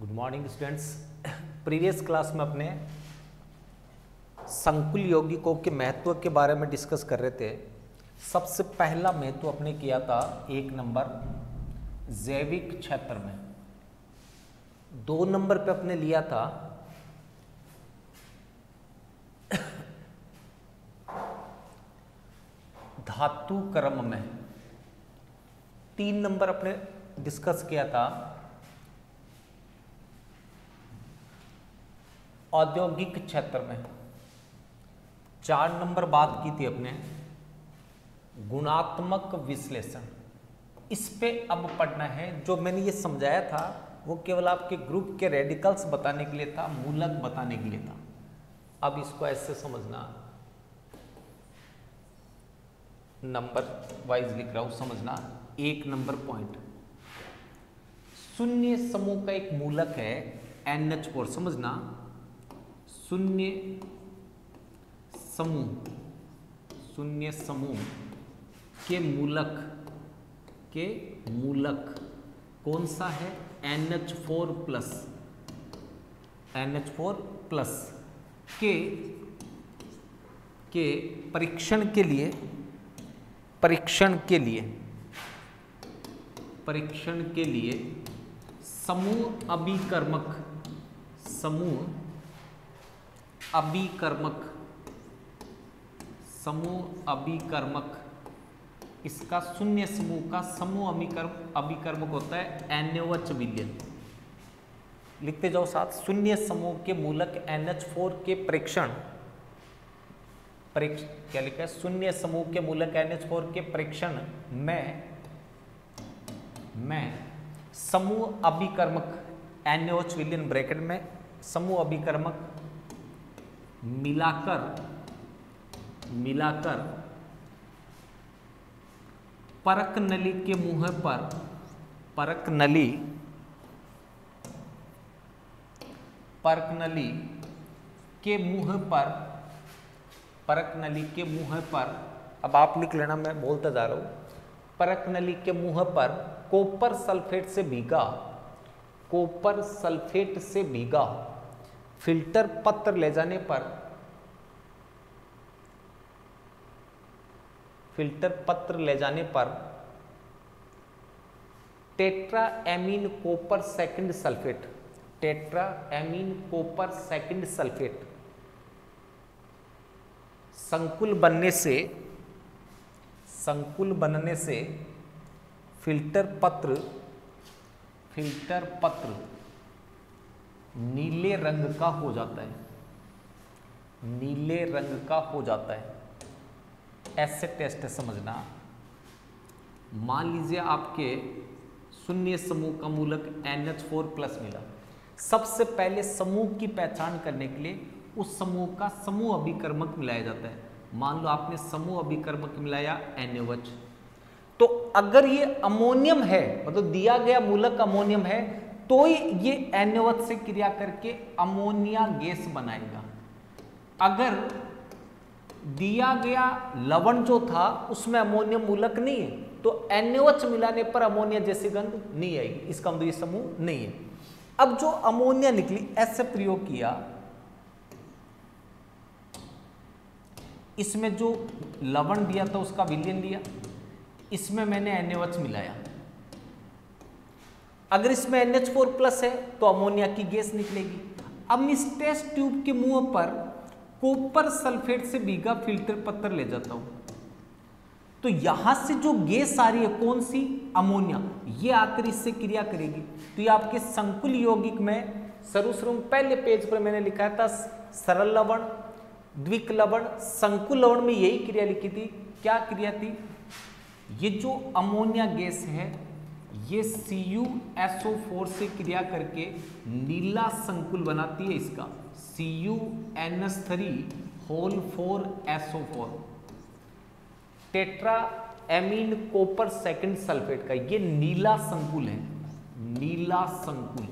Good morning students previous class में अपने संकुल यौगिकों के महत्व के बारे में डिस्कस कर रहे थे। सबसे पहला महत्व अपने किया था एक नंबर, जैविक क्षेत्र में। दो नंबर पे अपने लिया था। धातु क्रम में। तीन नंबर अपने डिस्कस किया था। औद्योगिक क्षेत्र में। चार नंबर बात की थी अपने। गुणात्मक विश्लेषण। इस पे अब पढ़ना है। जो मैंने ये समझाया था, वो केवल आपके ग्रुप के रेडिकल्स बताने के लिए था, मूलक बताने के लिए था। अब इसको ऐसे समझना। नंबर वाइज लिख रहा हूँ, समझना। एक नंबर पॉइंट शून्य समूह का एक मूलक है एन एच फोर समझना। शून्य समूह शून्य समूह के मूलक के मूलक कौन सा है? N H four plus N H four plus के के परीक्षण के लिए, परीक्षण के लिए, परीक्षण के लिए समूह अभिकर्मक, समूह अभिकर्मक। समूह अभिकर्मक। इसका शून्य समूह का समूह अभिकर्म, अभिकर्मक होता है एनएच विलियन लिखते जाओ साथ, शून्य समूह के मूलक एनएच फोर के परीक्षण। परीक्ष, क्या लिखा है? शून्य समूह के मूलक एनएच फोर के परीक्षण में में समूह अभिकर्मक, एनएच विलियन ब्रैकेट में, समूह अभिकर्मक मिलाकर मिलाकर परक नली के मुँह पर, परक नली परक नली के मुँह पर, परक नली के मुँह पर, अब आप लिख लेना, मैं बोलता जा रहा हूँ। परक नली के मुँह पर कोपर सल्फेट से भीगा, कोपर सल्फेट से भीगा। फ़िल्टर पत्र ले जाने पर, फ़िल्टर पत्र ले जाने पर tetra amine copper second sulphate tetra amine copper second sulphate संकुल बनने से, संकुल बनने से फ़िल्टर पत्र फ़िल्टर पत्र नीले रंग का हो जाता है। नीले रंग का हो जाता है। ऐसे टेस्ट समझना। मान लीजिए आपके शून्य समूह का मूलक NH4 प्लस मिला। सबसे पहले समूह की पहचान करने के लिए उस समूह का समूह अभिकर्मक मिलाया जाता है। मान लो आपने समूह अभिकर्मक मिलाया NaOH तो अगर ये अमोनियम है मतलब दिया गया मूलक अमोनियम है तो ये NaOH से क्रिया करके अमोनिया गैस बनाएगा। अगर दिया गया लवण जो था, उसमें अमोनियम मूलक नहीं है तो NaOH मिलाने पर अमोनिया जैसी गंध नहीं आएगी। इसका मतलब समूह नहीं है। अब जो अमोनिया निकली, ऐसे प्रयोग किया। इसमें जो लवण दिया था, उसका विलियन लिया। इसमें मैंने NaOH मिलाया। अगर इसमें एन एच फोर प्लस है तो अमोनिया की गैस निकलेगी। अब इस टेस्ट ट्यूब के मुँह पर कॉपर सल्फेट से भीगा फ़िल्टर पत्थर ले जाता हूँ। तो यहाँ से जो गैस आ रही है, कौन सी? अमोनिया ये आकर इससे क्रिया करेगी। तो ये आपके संकुल यौगिक में सर्व पहले पेज पर मैंने लिखा था, सरल लवण, द्विक लवण, संकुल लवण में यही क्रिया लिखी थी। क्या क्रिया थी? ये जो अमोनिया गैस है ये C U S O four से क्रिया करके नीला संकुल बनाती है इसका। C U N S three whole four S O four tetra amine copper second sulphate का, ये नीला संकुल है। नीला संकुल।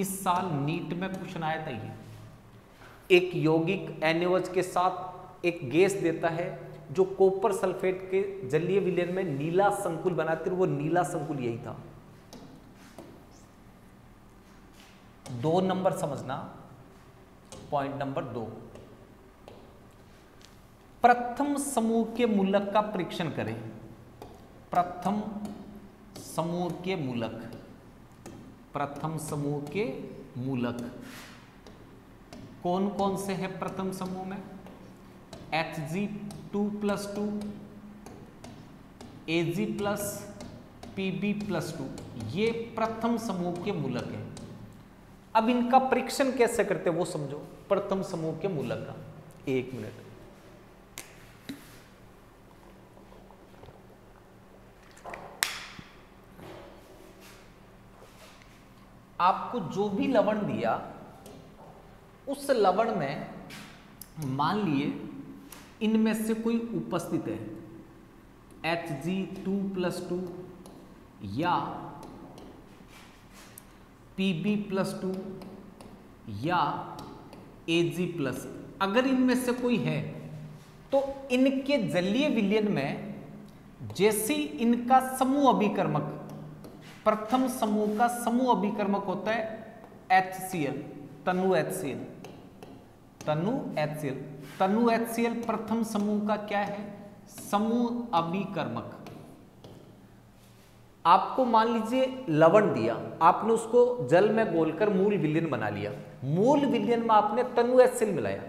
इस साल नीट में क्वेश्चन आया था ये। एक यौगिक एनओएच के साथ एक गैस देता है जो कॉपर सल्फेट के जलीय विलयन में नीला संकुल बनाते थे वो नीला संकुल यही था। दो नंबर समझना पॉइंट नंबर दो। प्रथम समूह के मूलक का परीक्षण करें। प्रथम समूह के मूलक। प्रथम समूह के मूलक। कौन कौन से हैं प्रथम समूह में? H G two plus two, A G plus, P B plus two, ये प्रथम समूह के मूलक हैं। अब इनका परीक्षण कैसे करते वो समझो। प्रथम समूह के मूलक का। एक मिनट। आपको जो भी लवण दिया, उस लवण में मान लिए इनमें से कोई उपस्थित है? H G two plus two या पी बी प्लस टू या ए जी प्लस अगर इनमें से कोई है तो इनके जलीय विलयन में जैसे इनका समूह अभिकर्मक, प्रथम समूह का समूह अभिकर्मक होता है एच सी एल तनु एच सी एल तनु एच तनु एच प्रथम समूह का क्या है? समूह अभिकर्मक। आपको मान लीजिए लवण दिया, आपने उसको जल में बोलकर मूल विलियन बना लिया। मूल विलियन में आपने तनु एल मिलाया।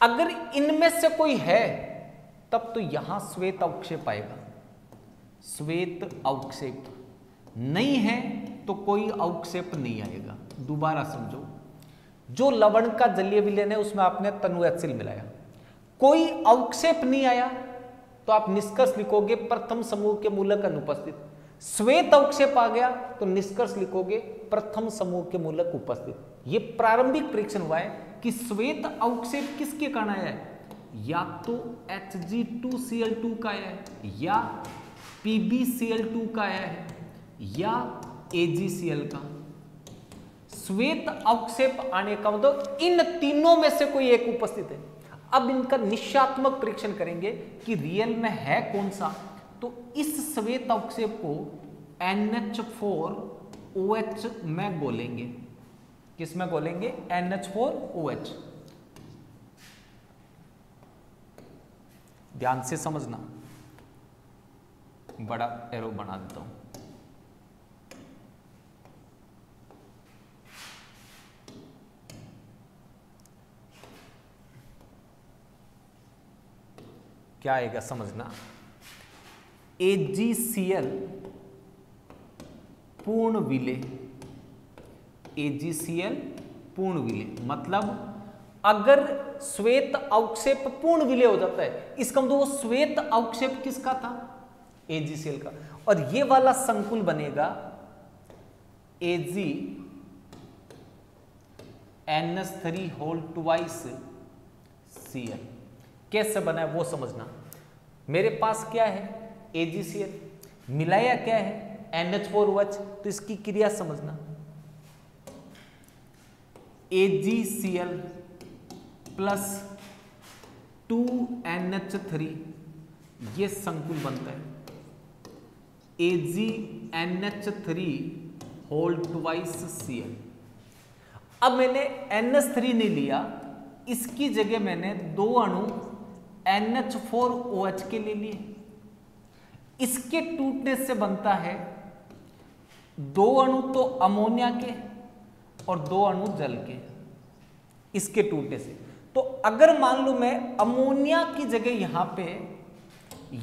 अगर इनमें से कोई है, तब तो यहाँ श्वेत अवक्षेप आएगा। श्वेत अवक्षेप। नहीं है तो कोई अवक्षेप नहीं आएगा। दोबारा समझो। जो लवण का जलीय विलयन है, उसमें आपने तनु मिलाया। कोई अवक्षेप नहीं आया तो आप निष्कर्ष लिखोगे, प्रथम समूह के मूलक अनुपस्थित। श्वेत अवक्षेप आ गया तो निष्कर्ष लिखोगे, प्रथम समूह के मूलक उपस्थित। ये प्रारंभिक परीक्षण हुआ है कि श्वेत अवक्षेप किसके कारण आया है? या तो H G two C L two का आया है, या PbCl2 का आया है, या AgCl का। श्वेत अवक्षेप आने का मतलब इन तीनों में से कोई एक उपस्थित है। अब इनका निश्चात्मक परीक्षण करेंगे कि रियल में है कौन सा। तो इस श्वेत अवक्षेप को NH4OH में बोलेंगे। किसमें बोलेंगे? NH4OH ध्यान से समझना। बड़ा एरो बना देता हूँ। क्या आएगा समझना? एजीसीएल पूर्ण विले एजीसीएल पूर्ण विले मतलब अगर श्वेत अवक्षेप पूर्ण विलय हो जाता है, इसका मतलब वो श्वेत अवक्षेप किसका था? एजीसीएल का। और ये वाला संकुल बनेगा AG N S three whole twice C L कैसे बना है वो समझना। मेरे पास क्या है? एजीसीएल मिलाया क्या है? एन एच फोर वच तो इसकी क्रिया समझना। AgCl plus two N H three ये संकुल बनता है। A G N H three whole twice C L अब मैंने एन एच थ्री नहीं लिया, इसकी जगह मैंने दो अणु N H four O H के ले लिए। इसके टूटने से बनता है दो अणु तो अमोनिया के और दो अणु जल के। इसके टूटने से। तो अगर मान लो मैं अमोनिया की जगह यहाँ पे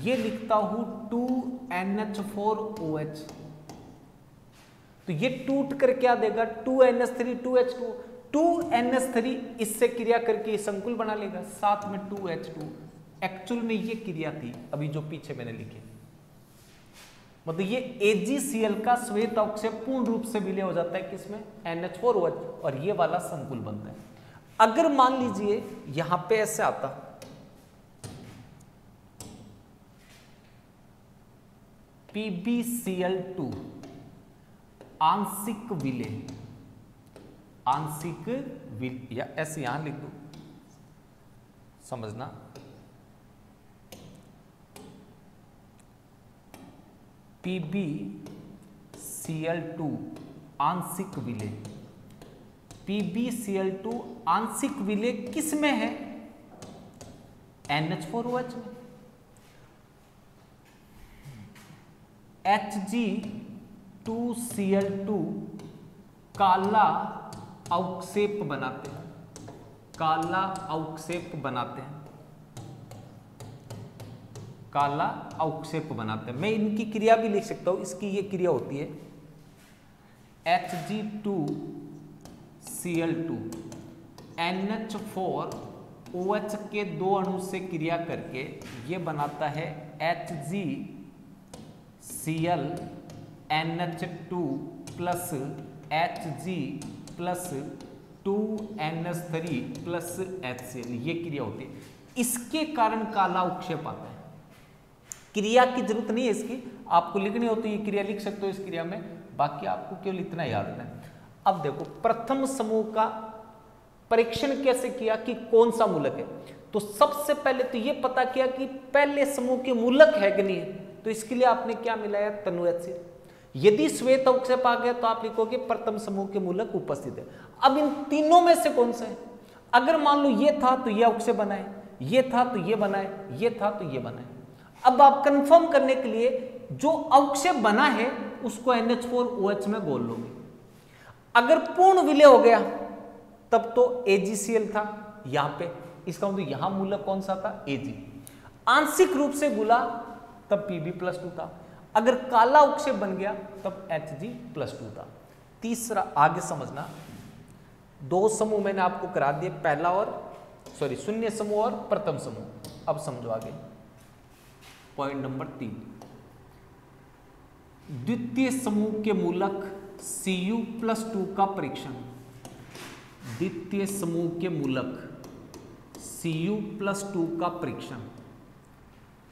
ये लिखता हूँ two N H four O H. तो ये टूट कर क्या देगा? Two N H three, two H two. Two N H three इससे क्रिया करके संकुल बना लेगा। साथ में टू एच टू। एक्चुअल में ये क्रिया थी, अभी जो पीछे मैंने लिखी। मतलब ये एजीसीएल का श्वेत अवक्षेप पूर्ण रूप से विलय हो जाता है किसमें? NH4OH और ये वाला संकुल बनता है। अगर मान लीजिए, यहाँ पे ऐसे आता। PbCl2 आंशिक विलय। आंशिक विलय, या ऐसे यहाँ लिख दो। समझना? PbCl2 आंशिक विलय। P B C L two आंशिक विलय किसमें है? NH4OH में। Hg2Cl2 काला अवक्षेप बनाते हैं। काला अवक्षेप बनाते हैं। काला अवक्षेप बनाते हैं। मैं इनकी क्रिया भी लिख सकता हूँ, इसकी ये क्रिया होती है। H G two C L two N H four O H के दो अणु से क्रिया करके ये बनाता है H G C L N H two plus H G plus two N S three plus H C L ये क्रिया होती है। इसके कारण काला उक्षेप आता है। क्रिया की ज़रूरत नहीं है इसकी। आपको लिखनी है क्रिया लिख सकते हो इस क्रिया में। बाकी आपको केवल इतना याद रखना है। अब देखो, प्रथम समूह का परीक्षण कैसे किया कि कौन सा मूलक है? तो सबसे पहले तो यह पता किया कि पहले समूह के मूलक है कि नहीं तो इसके लिए आपने क्या मिलाया तनु यदि श्वेत अवक्षेप आ गया तो आप लिखोगे प्रथम समूह के मूलक उपस्थित है। अब इन तीनों में से कौन सा है? अगर मान लो ये था तो ये अवक्षेप बनाए, ये था तो ये बनाए, ये था तो ये बनाए। अब आप कंफर्म करने के लिए जो अवक्षेप बना है, उसको NH4OH में बोल लोगे। अगर पूर्ण विलय हो गया, तब तो AgCl था, यहाँ पे। इसका मतलब यहाँ मूलक कौन सा था? Ag आंशिक रूप से गुला, तब Pb प्लस टू था। अगर काला अवक्षेप बन गया, तब Hg प्लस टू था। तीसरा, आगे समझना। दो समूह मैंने आपको करा दिए, पहला और सॉरी शून्य समूह और प्रथम समूह। अब समझो आगे। पॉइंट नंबर तीन द्वितीय समूह के मूलक Cu प्लस टू का परीक्षण। द्वितीय समूह के मूलक Cu प्लस टू का परीक्षण।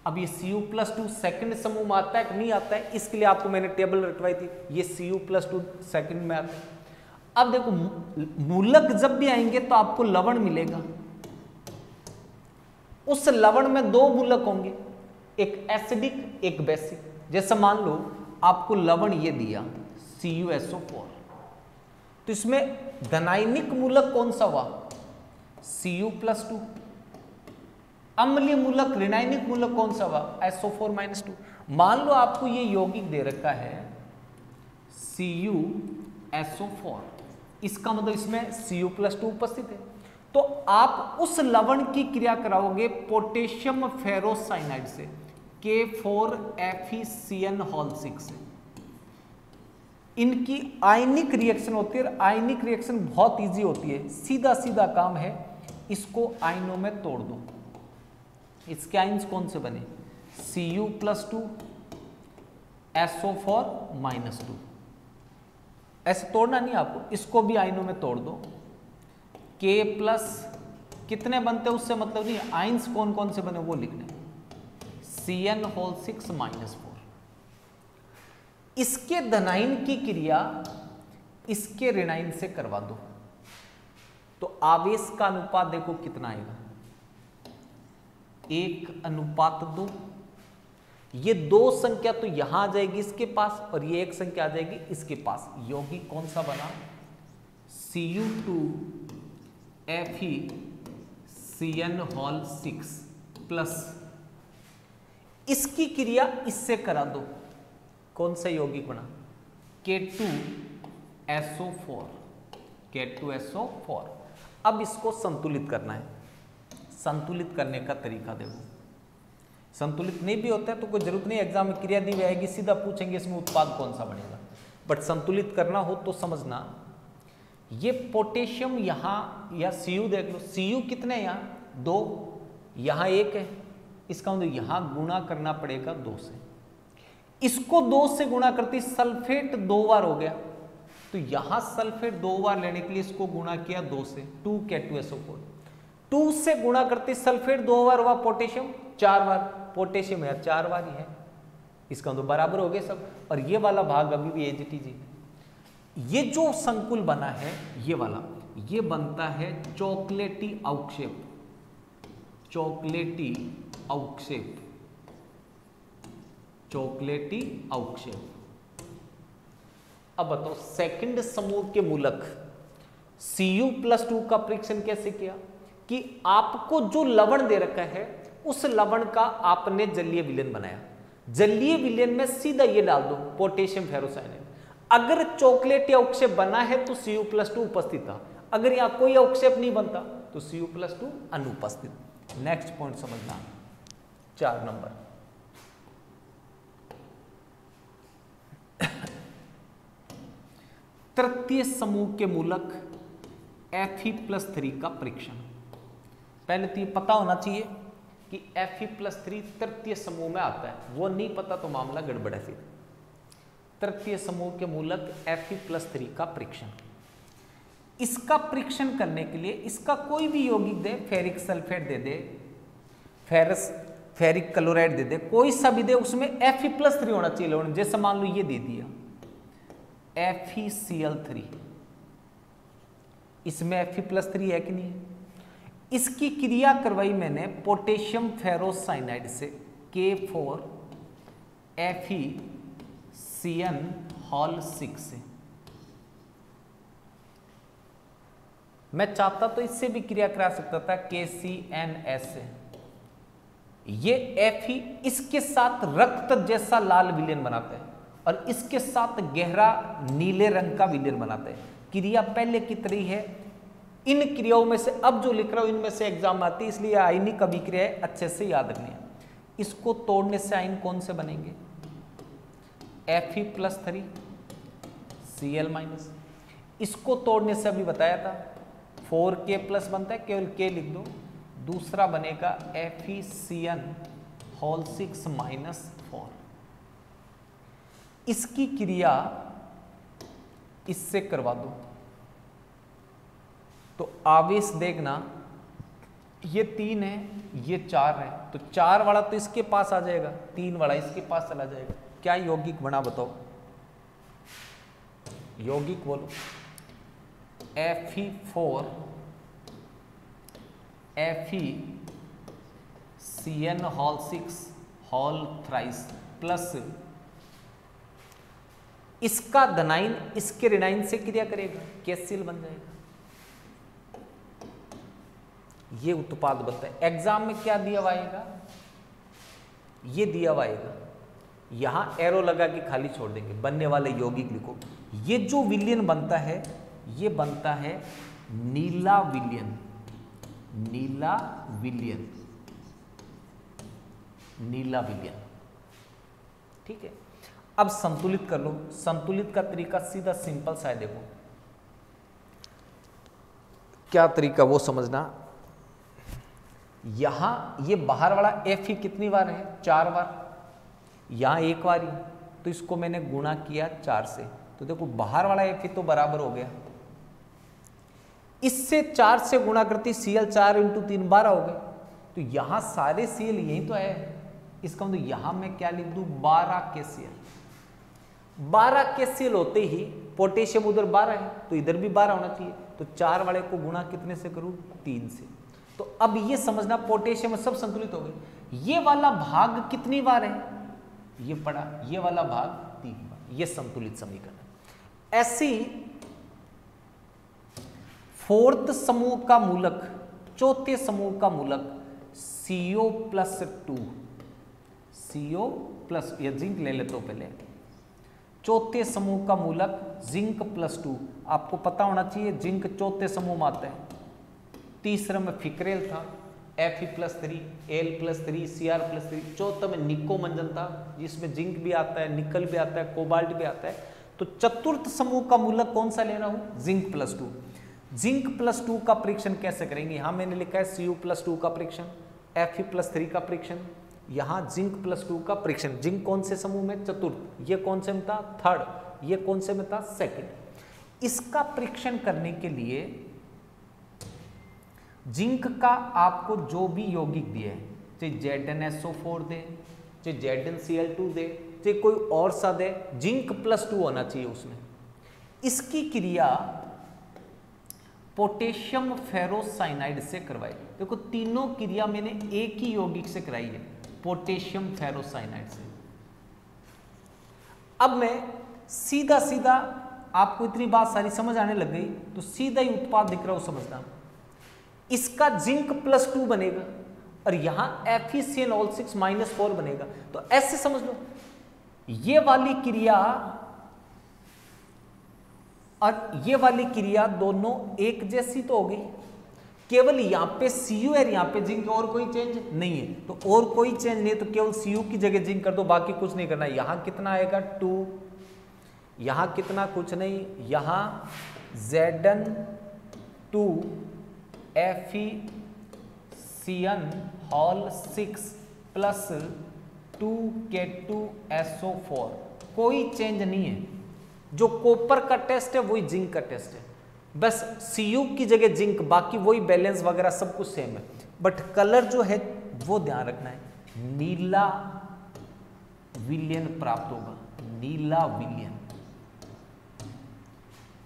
अब ये Cu प्लस टू सेकेंड समूह में आता है कि नहीं आता है? इसके लिए आपको मैंने टेबल रटवाई थी। ये Cu प्लस टू सेकेंड में आता है। अब देखो, मूलक जब भी आएँगे तो आपको लवण मिलेगा। उस लवण में दो मूलक होंगे। एक एसिडिक एक बेसिक जैसे मान लो, आपको लवण ये दिया C U S O four तो इसमें धनाइनिक मूलक कौन सा हुआ? सी यू प्लस टू अम्लीय मूलक, ऋणायनिक मूलक कौन सा हुआ? एसओ फोर माइनस टू मान लो आपको ये यौगिक दे रखा है सी यू एसओ फोर इसका मतलब इसमें सी यू प्लस टू उपस्थित है। तो आप उस लवण की क्रिया कराओगे पोटेशियम फेरोसाइनाइड से। K four F C N whole six इनकी आयनिक रिएक्शन होती है आयनिक रिएक्शन बहुत इजी होती है। सीधा सीधा काम है, इसको आयनों में तोड़ दो। इसके आइंस कौन से बने? C U plus two SO four minus two ऐसे तोड़ना नहीं आपको, इसको भी आइनों में तोड़ दो। के प्लस कितने बनते हैं, उससे मतलब नहीं आइंस कौन कौन से बने, वो लिखने। C N whole six minus four इसके धनाइन की क्रिया इसके ऋणाइन से करवा दो। तो आवेश का अनुपात देखो कितना आएगा। एक अनुपात दो। ये दो संख्या तो यहाँ आ जाएगी इसके पास और ये एक संख्या आ जाएगी इसके पास। योगी कौन सा बना? C U two F E C N whole six plus इसकी क्रिया इससे करा दो। कौन सा यौगिक बना? K two SO four K two SO four अब इसको संतुलित करना है। संतुलित करने का तरीका देखो। संतुलित नहीं भी होता है तो कोई ज़रूरत नहीं एग्ज़ाम में क्रिया नहीं आएगी, सीधा पूछेंगे इसमें उत्पाद कौन सा बनेगा। बट संतुलित करना हो तो समझना, ये पोटेशियम यहाँ या सीयू देख लो। सीयू कितने यहाँ? दो। यहाँ एक है। इसका मतलब यहाँ गुणा करना पड़ेगा दो से। इसको दो से गुणा करती सल्फेट दो बार हो गया। तो यहाँ सल्फेट दो बार लेने के लिए इसको गुणा किया दो से। Two K two SO four. Two से गुणा करती सल्फेट दो बार हुआ पोटेशियम, चार बार। पोटेशियम है चार बार ही है। इसका मतलब बराबर हो गया सब। और ये वाला भाग अभी भी एच टी जी ये जो संकुल बना है, ये वाला, ये बनता है चॉकलेटी अवक्षेप। चॉकलेटी अवक्षेप। चॉकलेटी अवक्षेप। अब बताओ सेकंड समूह के मूलक यू प्लस टू का परीक्षण कैसे किया? कि आपको जो लवण दे रखा है, उस लवण का आपने जलीय विलयन बनाया। जलीय विलयन में सीधा ये डाल दो, पोटेशियम फेरोसाइनाइड अगर चॉकलेट या अवक्षेप बना है तो सी यू प्लस टू उपस्थित था। अगर यहाँ कोई अवक्षेप नहीं बनता तो सी यू प्लस टू अनुपस्थित। नेक्स्ट पॉइंट समझना। चार नंबर। तृतीय समूह के मूलक एफ़ ई प्लस थ्री का परीक्षण। पहले तो ये पता होना चाहिए कि एफ़ ई प्लस थ्री तृतीय समूह में आता है। वो नहीं पता तो मामला गड़बड़ है फिर तृतीय समूह के मूलक एफ़ ई प्लस थ्री का परीक्षण। इसका परीक्षण करने के लिए इसका कोई भी यौगिक दे फेरिक सल्फेट दे दे फेरस फेरिक क्लोराइड दे दे, कोई सा भी दे, उसमें एफ़ ई प्लस थ्री होना चाहिए लोन जैसे मान लो ये दे दिया। F E C L three इसमें एफ़ ई प्लस थ्री है कि नहीं? है इसकी क्रिया करवाई मैंने पोटेशियम फेरोसाइनाइड से K four F E C N whole six से। मैं चाहता तो इससे भी क्रिया करा सकता था के सी एन एस से। ये एफ़ ही इसके साथ रक्त जैसा लाल विलियन बनाता है और इसके साथ गहरा नीले रंग का विलियन बनाता है। क्रिया पहले की तरह है इन क्रियाओं में से अब जो लिख रहा हूँ, इनमें से एग्ज़ाम आती है, इसलिए आयनिक अभिक्रिया अच्छे से याद रखनी है। इसको तोड़ने से आइन कौन से बनेंगे? F E plus three C L minus. इसको तोड़ने से अभी बताया था, फोर के प्लस बनता है, केवल के लिख दो। दूसरा बनेगा F E C N whole six minus four. इसकी क्रिया इससे करवा दो। तो आवेश देखना, ये तीन है, ये चार है तो चार वाला तो इसके पास आ जाएगा, तीन वाला इसके पास चला जाएगा। क्या यौगिक बना बताओ? यौगिक बोलो। F four F E C N whole six whole thrice plus इसका धनाइन इसके रिनाइन से क्रिया करेगा? कैसिल बन जाएगा। ये उत्पाद बनता है। एग्ज़ाम में क्या दिया हुआ ये दिया हुआ यहाँ एरो लगा के खाली छोड़ देंगे। बनने वाले यौगिक लिखो। ये जो विलियन बनता है, ये बनता है नीला विलियन। नीला विलियन नीला विलियन ठीक है? अब संतुलित कर लो। संतुलित का तरीका सीधा सिंपल सा है, देखो। क्या तरीका वो समझना? यहाँ ये बाहर वाला एफ़ ही कितनी बार है? चार बार। यहाँ एक बार ही। तो इसको मैंने गुणा किया चार से। तो देखो, बाहर वाला एफ़ ही तो बराबर हो गया। इससे चार से गुणा करती सीएल चार इंटू तीन बारह हो गए तो यहाँ सारे सीएल यही तो है इसका मतलब यहाँ मैं क्या लिख दू? बारह के सीएल बारह के सीएल होते ही पोटेशियम उधर बारह है तो इधर भी बारह होना चाहिए। तो चार वाले को गुणा कितने से करूँ? तीन से। तो अब ये समझना पोटेशियम सब संतुलित हो गए ये वाला भाग कितनी बार है? ये पड़ा ये वाला भाग तीन बार। ये संतुलित समीकरण। ऐसी फोर्थ समूह का मूलक, चौथे समूह का मूलक, CO plus two. CO plus, ये जिंक ले लेते हो पहले। चौथे समूह का मूलक, जिंक प्लस टू। आपको पता होना चाहिए, जिंक चौथे समूह में आता है। तीसरे में फिक्रेल था F E plus three L plus three C R plus three. चौथा में निको मंजन था, जिसमें जिंक भी आता है, निकल भी आता है, कोबाल्ट भी आता है। तो चतुर्थ समूह का मूलक कौन सा लेना हूँ? Zinc plus two. Zinc plus two का परीक्षण कैसे करेंगे? यहाँ मैंने लिखा है सी यू प्लस टू का परीक्षण एफ़ ई प्लस थ्री का परीक्षण, यहाँ जिंक प्लस टू का परीक्षण। जिंक कौन से समूह में? चतुर्थ। ये कौन से में था? थर्ड। ये कौन से में था? सेकंड। इसका परीक्षण करने के लिए जिंक का आपको जो भी यौगिक दिए चाहे Z N S O four दे, चाहे Z N C L two दे, चाहे कोई और सा दे, जिंक प्लस टू होना चाहिए उसमें। इसकी क्रिया पोटेशियम फेरोसाइनाइड से करवाई। देखो, तीनों क्रिया मैंने एक ही यौगिक से कराई है, पोटेशियम फेरोसाइनाइड से। अब मैं सीधा सीधा आपको इतनी बात सारी समझ आने लग गई तो सीधा ही उत्पाद दिख रहा हो समझना। इसका जिंक प्लस टू बनेगा और यहाँ एफिसियन ऑल सिक्स माइनस फोर बनेगा। तो ऐसे समझ लो, ये वाली क्रिया और ये वाली क्रिया दोनों एक जैसी तो होगी। केवल यहाँ पे सीयू है यहाँ पे जिंक, और कोई चेंज नहीं है। तो और कोई चेंज नहीं तो केवल सीयू की जगह जिंक कर दो, बाकी कुछ नहीं करना। यहाँ कितना आएगा? टू। यहाँ कितना? कुछ नहीं। यहाँ ZN two F C N whole six plus two K two SO four कोई चेंज नहीं है। जो कॉपर का टेस्ट है, वही जिंक का टेस्ट है। बस सीयू की जगह जिंक, बाकी वही बैलेंस वगैरह सब कुछ सेम है। बट कलर जो है, वो ध्यान रखना है। नीला विलियन प्राप्त होगा। नीला विलियन।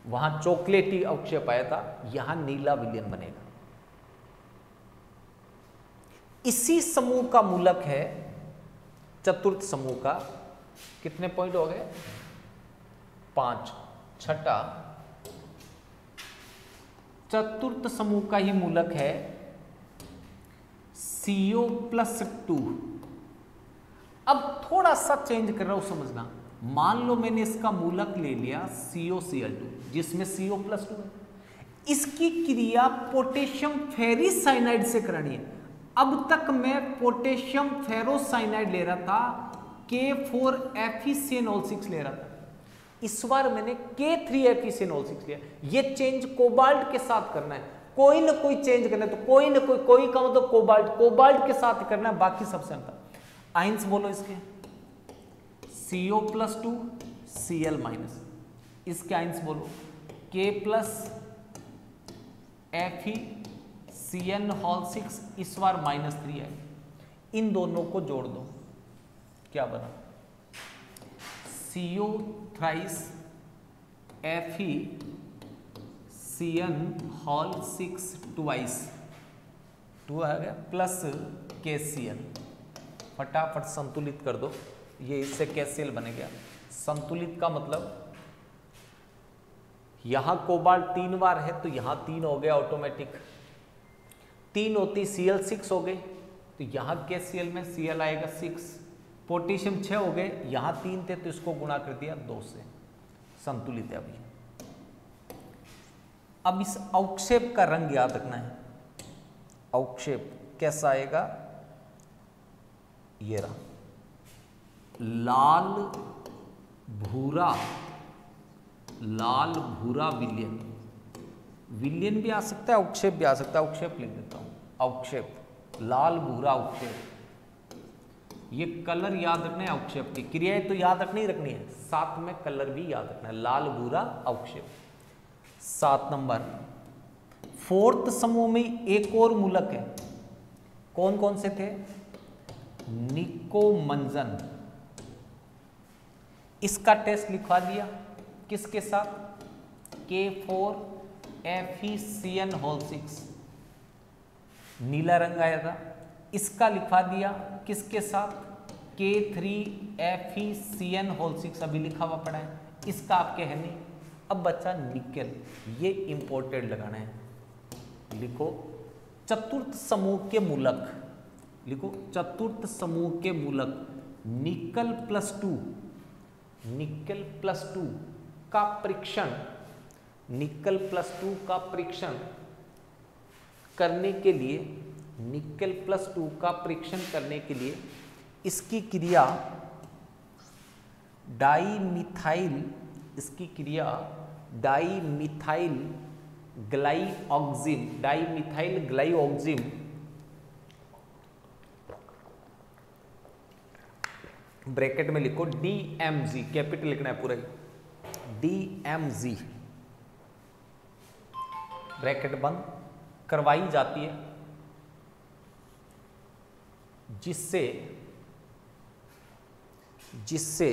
वहाँ चॉकलेटी अवक्षेप आया था, यहाँ नीला विलियन बनेगा। इसी समूह का मूलक है, चतुर्थ समूह का। कितने पॉइंट हो गए? पाँच, छठा, चतुर्थ समूह का ही मूलक है सीओ प्लस टू। अब थोड़ा सा चेंज कर रहा हूँ समझना। मान लो मैंने इसका मूलक ले लिया सीओ सी एल टू, जिसमें सीओ प्लस टू है। इसकी क्रिया पोटेशियम फेरिसाइनाइड से करानी है। अब तक मैं पोटेशियम फेरोसाइनाइड ले रहा था के फोर एफिसियनोल सिक्स ले रहा था। इस बार मैंने के थ्री एफिसियनोल सिक्स लिया। ये चेंज कोबाल्ट के साथ करना है। कोई ना कोई चेंज करना है तो कोई ना कोई कोई का मतलब कोबाल्ट कोबाल्ट के साथ करना है, बाकी सबसे अंतर। आइंस बोलो इसके। CO plus two C L minus इसके आइंस बोलो। K plus F E C N whole six इस बार माइनस थ्री है। इन दोनों को जोड़ दो। क्या बना? CO thrice F E C N whole six twice. Two आ गया, प्लस के सी एन। फटाफट संतुलित कर दो। ये इससे कैसेल बने गया संतुलित का मतलब यहाँ कोबाल्ट तीन बार है तो यहाँ तीन हो गया ऑटोमेटिक तीन होती सी एल सिक्स हो गई तो यहाँ के सी में सी एल आएगा सिक्स पोटेशियम छः हो गए, यहाँ तीन थे तो इसको गुणा कर दिया दो से। संतुलित है अभी अब इस अवक्षेप का रंग याद रखना है। अवक्षेप कैसा आएगा? ये रहा। लाल भूरा लाल भूरा विलियन। विलियन भी आ सकता है, अवक्षेप भी आ सकता है। अवक्षेप लिख देता हूँ। अवक्षेप, लाल भूरा अवक्षेप। ये कलर याद रखना है अवक्षेप की। क्रियाएँ तो याद रखनी ही रखनी है। साथ में कलर भी याद रखना है। लाल, भूरा, अवक्षेप। सात नंबर। फोर्थ समूह में एक और मूलक है। कौन कौन से थे? निकोमंजन। इसका टेस्ट लिखवा दिया। किसके साथ? के फोर एफिसियन होल सिक्स। नीला रंग आया था। इसका लिखवा दिया। किसके साथ? के थ्री एफिसियन होल सिक्स अभी लिखा हुआ पड़ा है। इसका आपके है नहीं। अब बच्चा निकल, ये इंपोर्टेड लगाना है। लिखो, चतुर्थ समूह के मूलक। लिखो, चतुर्थ समूह के मूलक। Nickel plus two nickel plus two का परीक्षण। निकल प्लस टू का परीक्षण करने के लिए निकल प्लस टू का परीक्षण करने के लिए इसकी क्रिया डाईमिथाइल, इसकी क्रिया dimethyl glyoxime dimethyl glyoxime bracket में लिखो डी एम जी कैपिटल लिखना है पूरा डी एम जी ब्रैकेट बंद, करवाई जाती है। जिससे जिससे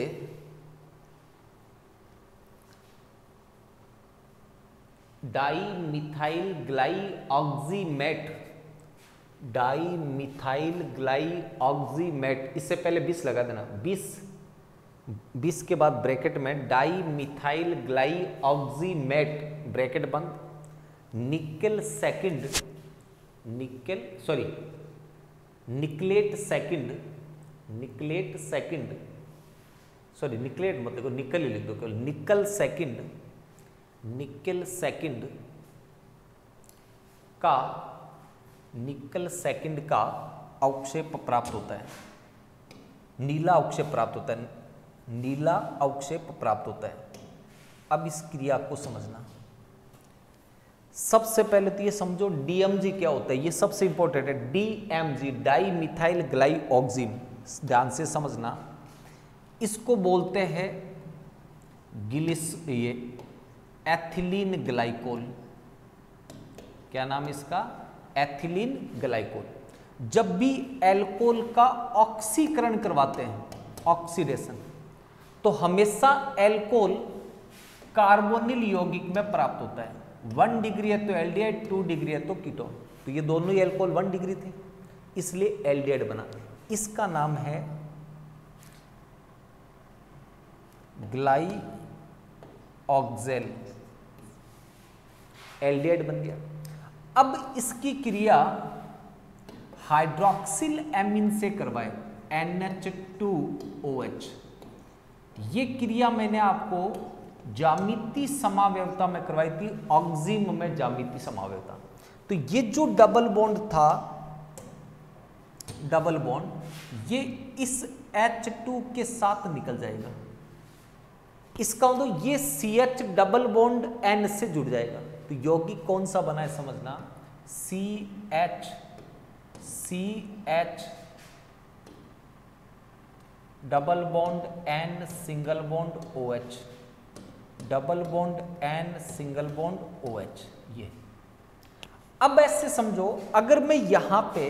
डाई मिथाइल ग्लाई ऑक्सीमेट डाई मिथाइल ग्लाई ऑक्सीमेट इससे पहले बीस लगा देना, बीस बीस के बाद ब्रैकेट में डाई मिथाइल ग्लाई ऑक्सीमेट ब्रैकेट बंद, nickel second, nickel, sorry nickelate second nickelate second sorry nickelate मत देखो निकल ही लिख दो केवल, निकल सेकंड निकल सेकंड का, निकल सेकंड का अवक्षेप प्राप्त होता है। नीला अवक्षेप प्राप्त होता है, नीला अवक्षेप प्राप्त होता है। अब इस क्रिया को समझना। सबसे पहले तो ये समझो डीएमजी क्या होता है, ये सबसे इंपॉर्टेंट है। डीएमजी डाई मिथाइल ग्लाई ऑक्सिम ध्यान से समझना। इसको बोलते हैं गिलिस, ये एथिलीन ग्लाइकोल क्या नाम इसका? एथिलीन ग्लाइकोल जब भी एल्कोहल का ऑक्सीकरण करवाते हैं ऑक्सीडेशन तो हमेशा एल्कोहल कार्बोनिल यौगिक में प्राप्त होता है। वन डिग्री है तो एल्डिहाइड टू डिग्री है तो कीटोन तो ये दोनों ही एल्कोहल वन डिग्री थे। इसलिए एल्डिहाइड बना। इसका नाम है ग्लाई ऑक्जेल एल्डिहाइड बन गया। अब इसकी क्रिया हाइड्रोक्सिल एमिन से करवाए एनएच टू ओ एच ये क्रिया मैंने आपको जामिति समावयवता में करवाई थी ऑक्जिम में जामिति समावयवता। तो ये जो डबल बॉन्ड था, डबल बॉन्ड, ये इस H2 के साथ निकल जाएगा। इसका मतलब ये C H double bond N से जुड़ जाएगा। तो यौगिक कौन सा बना है समझना? C H C H double bond N single bond O H double bond N single bond O H ये। अब ऐसे समझो, अगर मैं यहाँ पे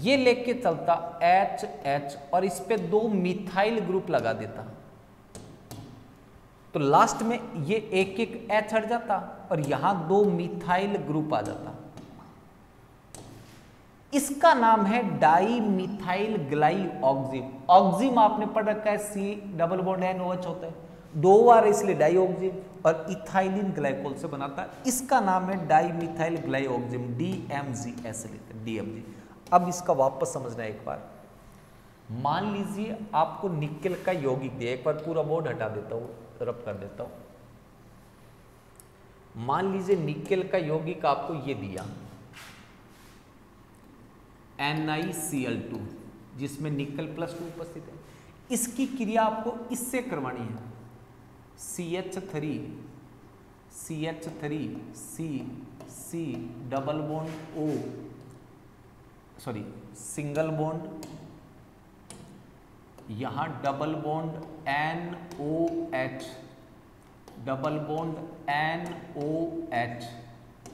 ये लेके चलता एच एच और इस पे दो मिथाइल ग्रुप लगा देता तो लास्ट में ये एक एक एच हट जाता और यहाँ दो मिथाइल ग्रुप आ जाता। इसका नाम है di methyl glyoxime oxime आपने पढ़ रखा है C double bond N OH होता है। दो बार इसलिए डाईऑक्जिम और इथाइलिन ग्लाइकोल से बनाता है। इसका नाम है dimethyl glyoxime D M G ऐसे लिखते हैं डी एम जी अब इसका वापस समझना एक बार। मान लीजिए आपको निकल का यौगिक दिया, एक बार पूरा बोर्ड हटा देता हूँ, रब कर देता हूँ। मान लीजिए निकेल का यौगिक आपको ये दिया NiCl2 जिसमें निकल प्लस टू उपस्थित है। इसकी क्रिया आपको इससे करवानी है। CH3 CH3 C C double bond O sorry single bond यहाँ double bond N O H double bond N O H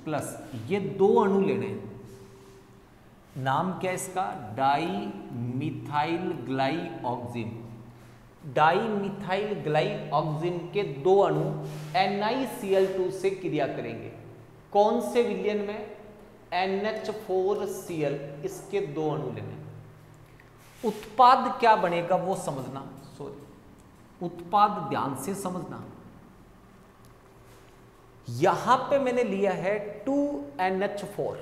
plus ये दो अणु लेने नाम क्या इसका? डाई मिथाइल ग्लाई ऑक्सिन डाई मिथाइल ग्लाई ऑक्सिन के दो अणु NiCl2 से क्रिया करेंगे। कौन से विलियन में? NH4Cl इसके दो अणु लेने। उत्पाद क्या बनेगा वो समझना। सॉरी उत्पाद ध्यान से समझना। यहाँ पे मैंने लिया है 2NH4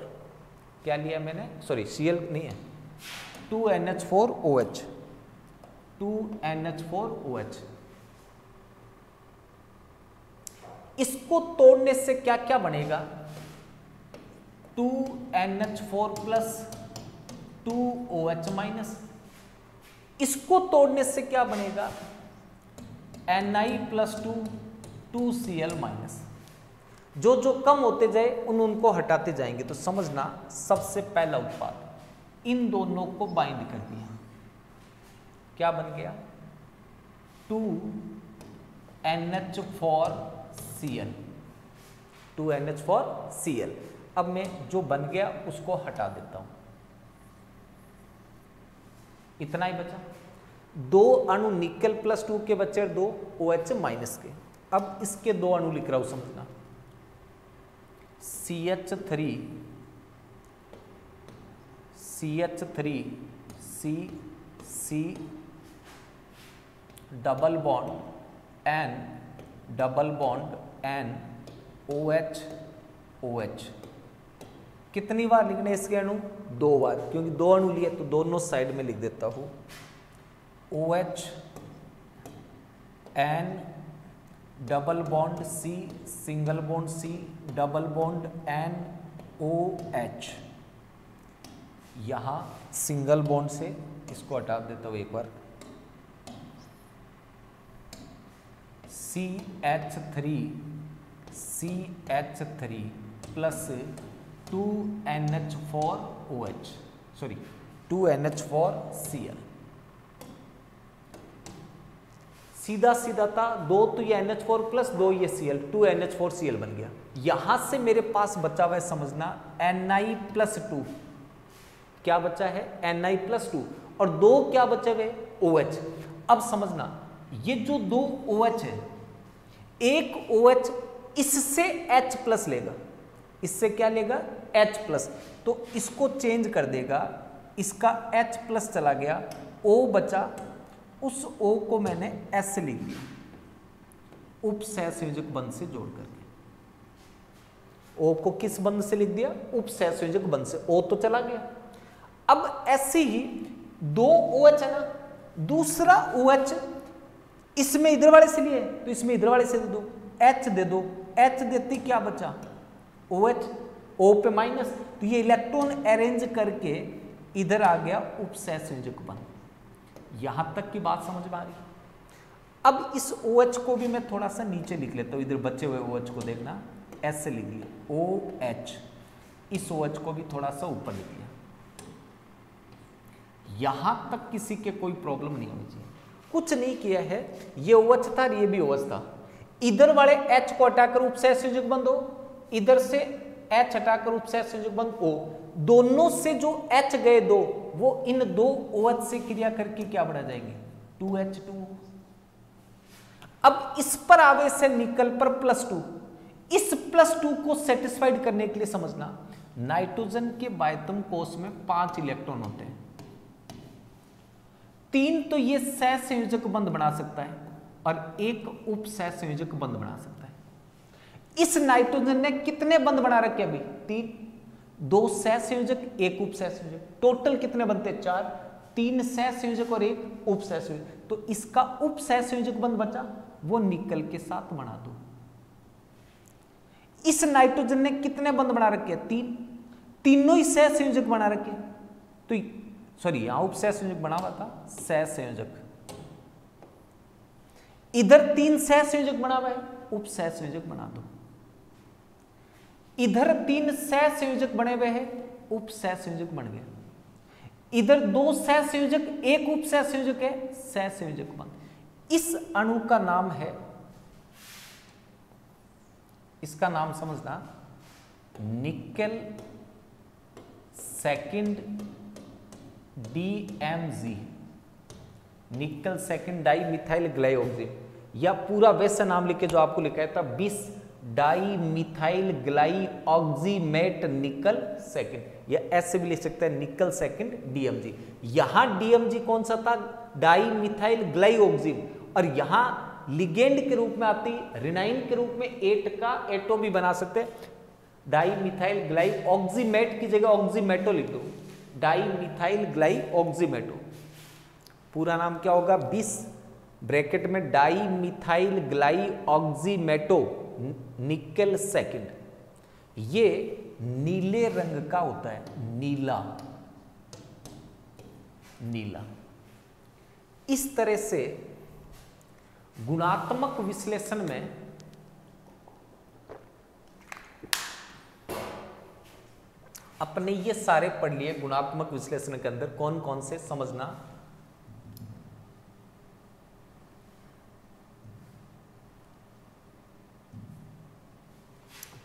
क्या लिया मैंने? सॉरी Cl नहीं है। 2NH4OH 2NH4OH इसको तोड़ने से क्या क्या बनेगा 2NH4 प्लस 2OH माइनस इसको तोड़ने से क्या बनेगा? Ni plus two two C L minus जो जो कम होते जाए उन उनको हटाते जाएँगे। तो समझना सबसे पहला उत्पाद। इन दोनों को बाइंड कर दिया। क्या बन गया? Two N H four C L two N H four C L अब मैं जो बन गया उसको हटा देता हूँ। इतना ही बचा। दो अणु निकल प्लस टू के बच्चे दो ओ एच माइनस के। अब इसके दो अणु लिख रहा हूँ समझना। C H three C H three C C double bond N double bond N O H O H कितनी बार लिखने इसके अणु? दो बार। क्योंकि दो अणु लिए तो दोनों साइड में लिख देता हूँ। O H N double bond C single bond C double bond N O H यहाँ सिंगल बॉन्ड से इसको हटा देता हूँ एक बार। C H three C H three plus two N H four O H sorry two N H four C L सीधा सीधा था, दो तो ये एन एच फोर प्लस दो ये C L two N H four C L बन गया। यहाँ से मेरे पास बचा हुआ है समझना एन आई प्लस टू क्या बचा है? एन आई प्लस टू और दो क्या बचे हुए? ओ एच अब समझना, ये जो दो ओ एच है एक ओ एच इससे एच प्लस लेगा। इससे क्या लेगा? एच प्लस तो इसको चेंज कर देगा। इसका एच प्लस चला गया। ओ बचा। उस ओ को मैंने एस लिख दिया। उप संयोजक बंध से जोड़ करके ओ को किस बंध से लिख दिया? उप संयोजक बंध से। ओ तो चला गया। अब ऐसे ही दो ओ एच है ना? दूसरा ओ एच इसमें इधर वाले से लिए तो इसमें इधर वाले से दे दो एच दे दो। एच देती क्या बचा? ओ एच ओ पे माइनस तो ये इलेक्ट्रॉन अरेंज करके इधर आ गया उप संयोजक बंध यहाँ तक की बात समझ में आ रही अब इस ओ OH को भी मैं थोड़ा सा नीचे लिख लेता हूँ। इधर बचे हुए ओ OH को देखना। एस से लिख लिया। ओ एच इस ओ OH को भी थोड़ा सा ऊपर लिख लिया। यहाँ तक किसी के कोई प्रॉब्लम नहीं होनी चाहिए। कुछ नहीं किया है, ये ओ OH था ये भी ओ OH था इधर वाले एच को हटाकर उपसय संयोजक बंद हो, इधर से एच हटाकर उपसय संयोजक बंद ओ दोनों से जो एच गए दो, वो इन दो OH से क्रिया करके क्या बढ़ा जाएँगे? Two H two. अब इस पर आवेश है निकल पर प्लस टू इस प्लस टू को सेटिस्फाइड करने के लिए समझना नाइट्रोजन के बायतम कोष में पाँच इलेक्ट्रॉन होते हैं। तीन तो ये सह संयोजक बंध बना सकता है और एक उप सह संयोजक बंध बना सकता है। इस नाइट्रोजन ने कितने बंध बना रखे अभी? तीन। दो सह संयोजक एक उप सह संयोजक टोटल कितने बनते? हैं चार। तीन सह संयोजक और एक उप सह संयोजक तो इसका उप सह संयोजक बंध बचा, वो निकल के साथ बना दो। इस नाइट्रोजन ने कितने बंध बना रखे? तीन। तीनों ही सह संयोजक बना रखे। तो सॉरी यहाँ उप सह संयोजक बना हुआ था, सह संयोजक। इधर तीन सह संयोजक बना हुआ है, उप सह संयोजक बना दो। इधर तीन सह संयोजक बने हुए हैं, उप सह संयोजक बन गया इधर दो सह संयोजक, एक उप सह संयोजक है, सह संयोजक बन। इस अणु का नाम है, इसका नाम समझना, nickel second DMG nickel second dimethyl glyoxime या पूरा वैसा नाम लिख के जो आपको लिखा है था बीस डाई मिथाइल ग्लाई ऑक्सीमेट निकल सेकेंड या ऐसे भी लिख सकते हैं निकल सेकंड डीएमजी यहाँ डीएमजी कौन सा था? डाई मिथाइल ग्लाई ऑक्सीम और यहाँ लिगेंड के रूप में आती रिनाइन के रूप में एट का एटो भी बना सकते हैं। डाई मिथाइल ग्लाई ऑक्सीमेट की जगह ऑक्सीमेटो लिख दो। डाई मिथाइल ग्लाई ऑक्सीमेटो पूरा नाम क्या होगा? बीस। ब्रैकेट में di methyl glyoximato nickel second. ये नीले रंग का होता है। नीला। नीला। इस तरह से गुणात्मक विश्लेषण में अपने ये सारे पढ़ लिए गुणात्मक विश्लेषण के अंदर कौन कौन से समझना?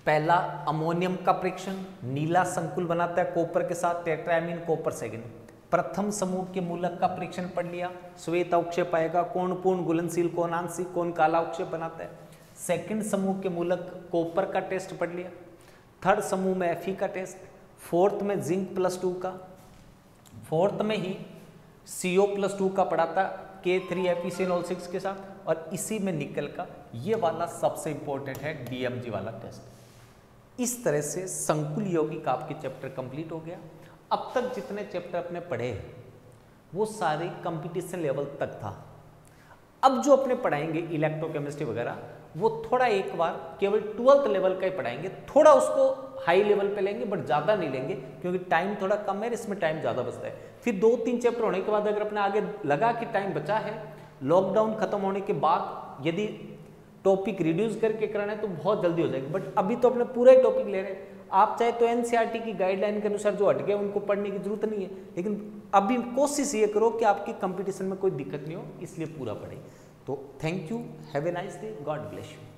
पहला, अमोनियम का परीक्षण, नीला संकुल बनाता है कोपर के साथ टेट्रामीन कोपर सेकेंड प्रथम समूह के मूलक का परीक्षण पढ़ लिया, श्वेत अवक्षेप आएगा कौन पूर्ण गुलनशील कौन आंशिक कौन काला अवक्षेप बनाता है। सेकंड समूह के मूलक कोपर का टेस्ट पढ़ लिया। थर्ड समूह में एफ़ का टेस्ट फोर्थ में जिंक प्लस टू का, फोर्थ में ही सीओ प्लस टू का पढ़ाता के थ्री एपीसीनोल सिक्स के साथ, और इसी में निकल का, ये वाला सबसे इंपॉर्टेंट है डीएमजी वाला टेस्ट इस तरह से संकुल यौगिक आपके चैप्टर कंप्लीट हो गया। अब तक जितने चैप्टर अपने पढ़े वो सारे कंपटीशन लेवल तक था। अब जो अपने पढ़ाएँगे इलेक्ट्रोकेमिस्ट्री वगैरह वो थोड़ा एक बार केवल ट्वेल्थ लेवल का ही पढ़ाएँगे, थोड़ा उसको हाई लेवल पे लेंगे बट ज़्यादा नहीं लेंगे, क्योंकि टाइम थोड़ा कम है इसमें टाइम ज़्यादा बचता है। फिर दो तीन चैप्टर होने के बाद अगर अपने आगे लगा कि टाइम बचा है लॉकडाउन खत्म होने के बाद यदि टॉपिक रिड्यूस करके कराना है तो बहुत जल्दी हो जाएगी। बट अभी तो अपने पूरा ही टॉपिक ले रहे हैं। आप चाहे तो एनसीईआरटी की गाइडलाइन के अनुसार जो गए उनको पढ़ने की ज़रूरत नहीं है। लेकिन अभी कोशिश ये करो कि आपकी कंपटीशन में कोई दिक्कत नहीं हो, इसलिए पूरा पढ़े। तो thank you have a nice day God bless you